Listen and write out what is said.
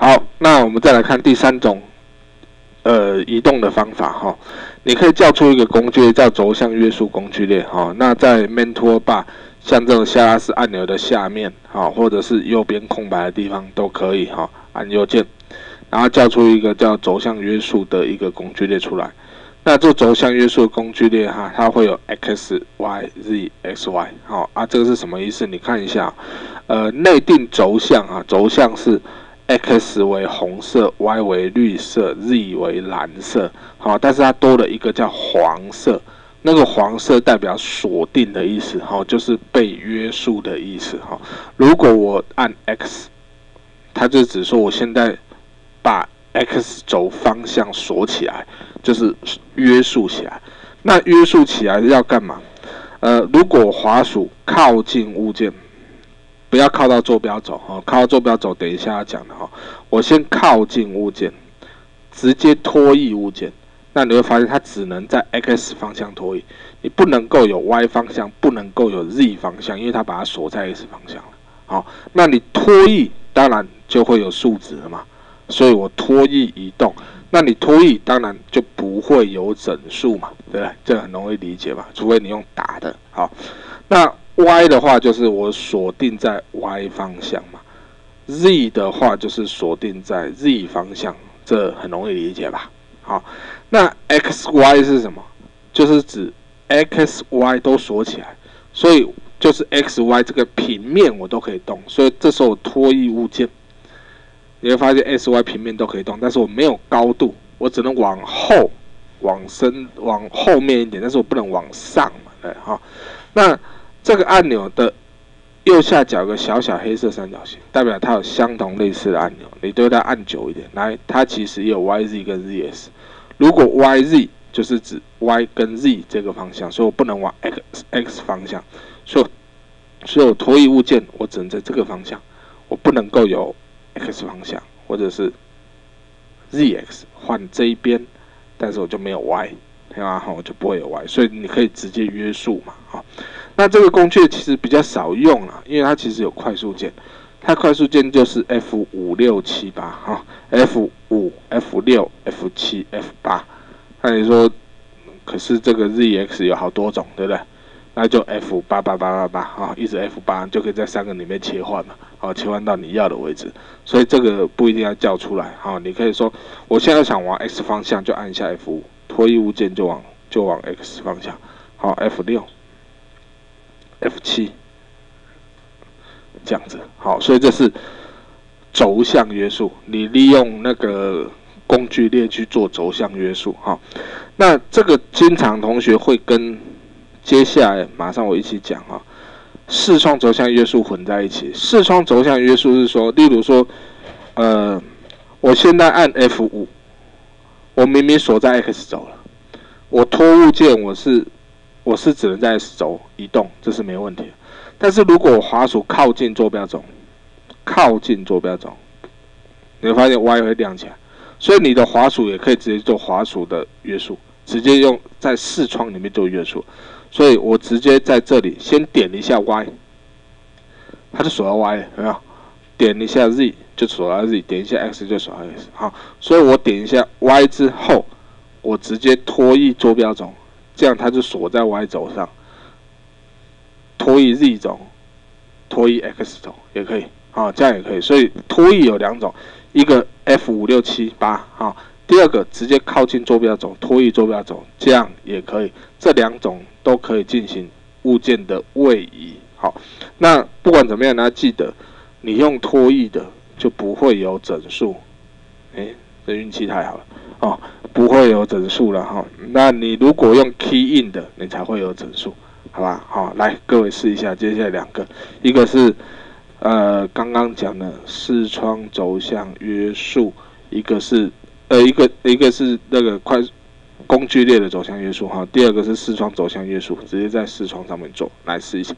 好，那我们再来看第三种，呃，移动的方法哈。你可以叫出一个工具叫轴向约束工具列哈。那在 Mentor Bar 像这种下拉式按钮的下面哈，或者是右边空白的地方都可以哈，按右键，然后叫出一个叫轴向约束的一个工具列出来。那这轴向约束工具列哈，它会有 x、y、z、x、y 好啊，这个是什么意思？你看一下，呃，内定轴向啊，轴向是 x 为红色，y 为绿色，z 为蓝色，好，但是它多了一个叫黄色，那个黄色代表锁定的意思，哈，就是被约束的意思，哈。如果我按 x，它就只说我现在把 x 轴方向锁起来。就是约束起来，那约束起来要干嘛？呃，如果滑鼠靠近物件，不要靠到坐标轴哦，靠到坐标轴等一下要讲的哈。我先靠近物件，直接拖移物件，那你会发现它只能在 x 方向拖移，你不能够有 y 方向，不能够有 z 方向，因为它把它锁在 x 方向了。好，那你拖移当然就会有数值了嘛，所以我拖移移动。那你拖移当然就不会有整数嘛，对不对？这很容易理解吧？除非你用打的。好，那 y 的话就是我锁定在 y 方向嘛，z 的话就是锁定在 z 方向，这很容易理解吧？好，那 x y 是什么？就是指 x y 都锁起来，所以就是 x y 这个平面我都可以动，所以这时候拖移物件。你会发现 S、Y 平面都可以动，但是我没有高度，我只能往后、往深、往后面一点，但是我不能往上嘛，对哈。那这个按钮的右下角有个小小黑色三角形，代表它有相同类似的按钮，你对它按久一点，来，它其实也有 Y、Z 跟 ZS。如果 Y、Z 就是指 Y 跟 Z 这个方向，所以我不能往 X、X 方向，所以所以我拖移物件，我只能在这个方向，我不能够有。x 方向，或者是 zx 换这一边，但是我就没有 y，对吧？哈，我就不会有 y，所以你可以直接约束嘛，好。那这个工具其实比较少用了，因为它其实有快速键，它快速键就是 F 五六七八，哈，F 五、F 六、F 七、F 八。那你说，可是这个 zx 有好多种，对不对？那就 F 八八八八八啊，一直 F 八就可以在三个里面切换嘛，好，切换到你要的位置。所以这个不一定要叫出来，好，你可以说我现在想往 X 方向，就按一下 F 五，拖移物件就往就往 X 方向，好，F 六、F 七这样子，好，所以这是轴向约束，你利用那个工具列去做轴向约束，哈。那这个经常同学会跟。接下来马上我一起讲啊，视窗轴向约束混在一起。视窗轴向约束是说，例如说，呃，我现在按 F 五，我明明锁在 X 轴了，我拖物件我是我是只能在 S 轴移动，这是没问题。但是如果滑鼠靠近坐标轴，靠近坐标轴，你会发现 Y 会亮起来，所以你的滑鼠也可以直接做滑鼠的约束，直接用在视窗里面做约束。所以我直接在这里先点一下 Y，它就锁到 Y 了，有没有？点一下 Z 就锁到 Z，点一下 X 就锁到 X。好，所以我点一下 Y 之后，我直接拖一坐标轴，这样它就锁在 Y 轴上。拖移 Z 轴，拖移 X 轴也可以，啊，这样也可以。所以拖移有两种，一个 F 五六七八，啊。第二个直接靠近坐标轴，拖移坐标轴，这样也可以。这两种都可以进行物件的位移。好，那不管怎么样，大家记得，你用拖移的就不会有整数。哎，这运气太好了哦，不会有整数了哈。那你如果用 key in 的，你才会有整数，好吧？好，来各位试一下，接下来两个，一个是呃刚刚讲的视窗轴向约束，一个是。呃，一个一个是那个快工具列的走向约束哈，第二个是视窗走向约束，直接在视窗上面做，来试一下。